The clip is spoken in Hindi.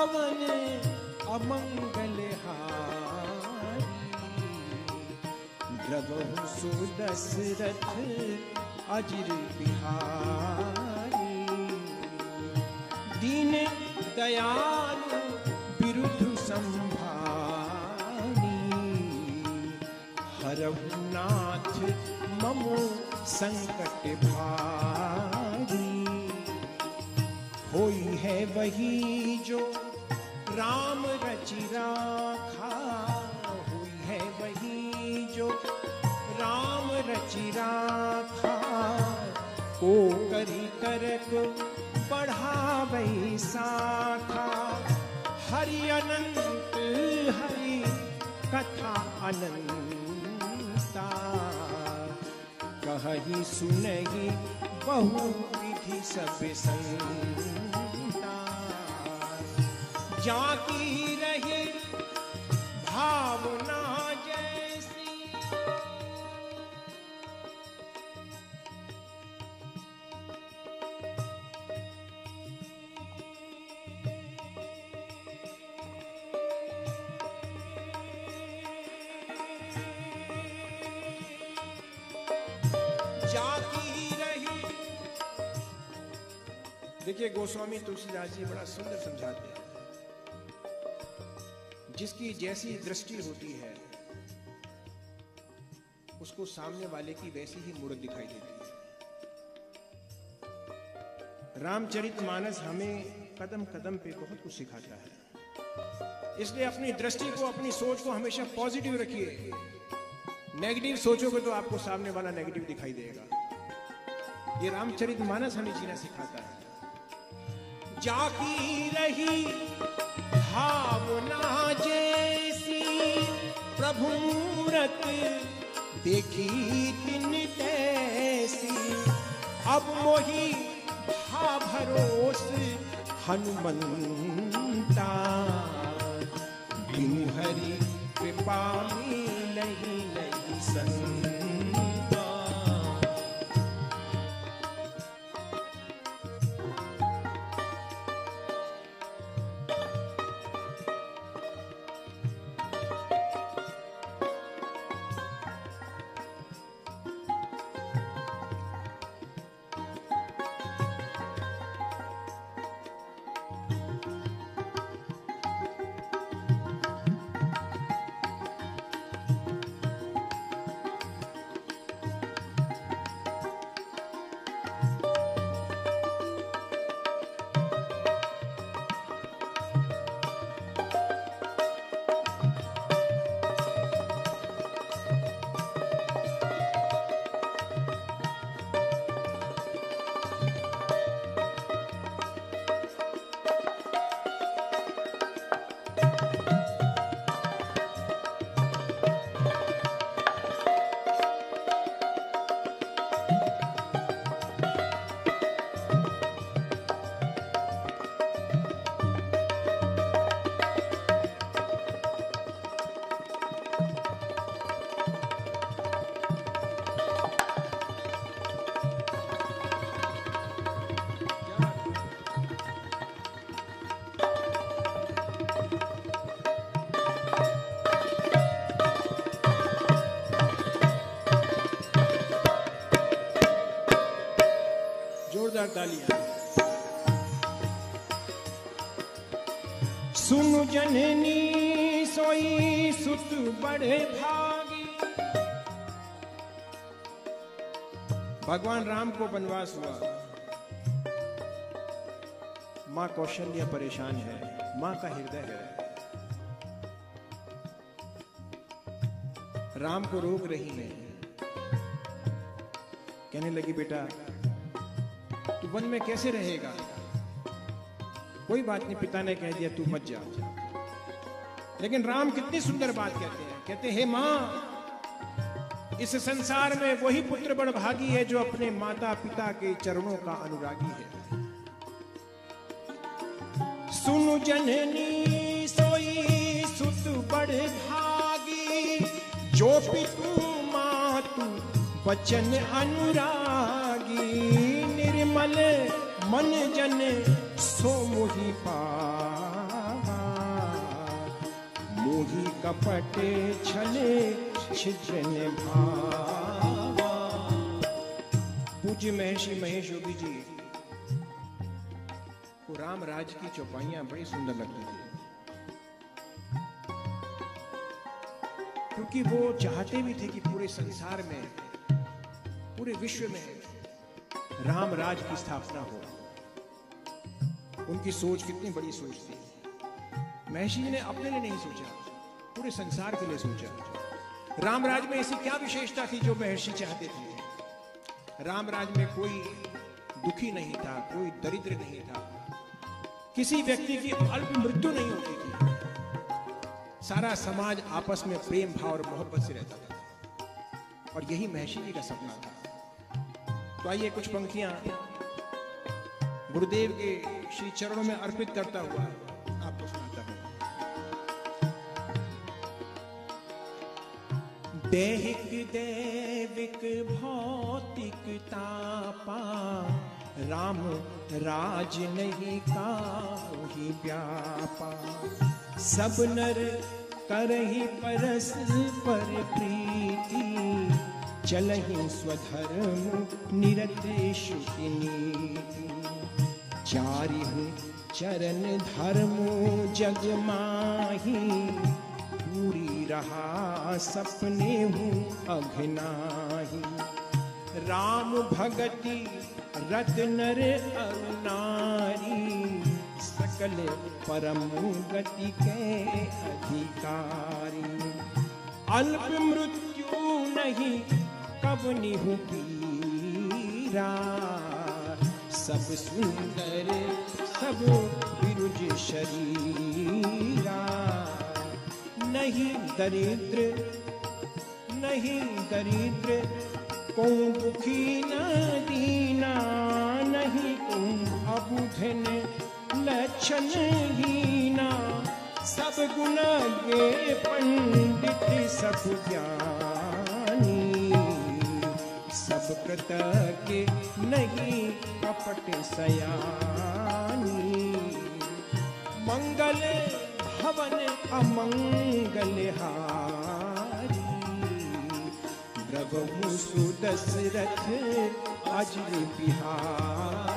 भवन अमंगल द्रवहु सुदशरथ अजिर बिहारी। दीन दयालु विरुद्ध संभानी हरहु नाथ ममो संकट भारी। होई है वही जो राम रचि राखा हुई है वही जो राम रचि राखा को करी करक बढ़ावे साखा। हरि अनंत, हरि कथा अनंता। कही सुनही बहु विधि सब संता। जाकी रही भावना जैसी। जाती रही। देखिए गोस्वामी तुलसीदास जी बड़ा सुंदर समझाते हैं। जिसकी जैसी दृष्टि होती है, उसको सामने वाले की वैसी ही मूर्त दिखाई देती है। रामचरित मानस हमें कदम कदम पे बहुत कुछ सिखाता है। इसलिए अपनी दृष्टि को, अपनी सोच को हमेशा पॉजिटिव रखिए। नेगेटिव सोचोगे तो आपको सामने वाला नेगेटिव दिखाई देगा। ये रामचरित मानस हमें जीना सिखाता है। जाकी रही भावना जैसी प्रभु मूरत देखी तिन तैसी। अब मोही भा भरोस हनुमंता। बिनु हरि कृपा मिलही नहीं संता। जोरदार तालियाँ सुनु जननी सोई सुत बड़े भागी। भगवान राम को वनवास हुआ। माँ कौशल्या परेशान है। माँ का हृदय है। राम को रोक रही है। कहने लगी, बेटा तू वन में कैसे रहेगा? कोई बात नहीं, पिता ने कह दिया, तू मत जा। लेकिन राम कितनी सुंदर बात कहते हैं। कहते हे माँ, इस संसार में वही पुत्र बड़ भागी है जो अपने माता पिता के चरणों का अनुरागी है। सुनु जननी सोई सुत बड़ भागी, जो पितु मातु वचन अनुरागी। निर्मल मन जन सो मुहि पाई मोही कपट छले निभावा पूज्य महर्षि महेश योगी जी, को राम राज की चौपाइयाँ बड़ी सुंदर लगती थी। क्योंकि वो चाहते भी थे कि पूरे संसार में, पूरे विश्व में राम राज की स्थापना हो। उनकी सोच कितनी बड़ी सोच थी। महर्षि ने अपने लिए नहीं सोचा, पूरे संसार के लिए सोचा। रामराज में ऐसी क्या विशेषता थी जो महर्षि चाहते थे? रामराज में कोई दुखी नहीं था, कोई दरिद्र नहीं था। किसी व्यक्ति की अल्प मृत्यु नहीं होती थी। सारा समाज आपस में प्रेम, भाव और मोहब्बत से रहता था। और यही महर्षि जी का सपना था। तो आइए कुछ पंक्तियाँ। गुरुदेव के श्री चरणों में अर्पित करता हुआ आपको सुनाता हूँ। दैहिक, दैविक, भौतिक तापा, राम राज नहीं का ही व्यापा। सब नर करही परस पर प्रीति चलहि स्वधर्म निरत श्रुति चरण धर्म जग माही, पूरी रहा सपने हूँ अघनाही। राम भगति रत नर सकल परम गति के अधिकारी। अल्प मृत्यु नहीं कब निहु पीरा? सब सुंदर, सब विरुज शरीरा। नहीं दरिद्र नहीं दरिद्र, को दुखी न दीना। नहीं तुम अबुधन, लक्षण हीना। सब गुण गे पंडित, सब ज्ञानी। सब के नहीं कपट सयानी। मंगल भवन अमंगल हारी। प्रभु सुदशरथ अजर बिहार।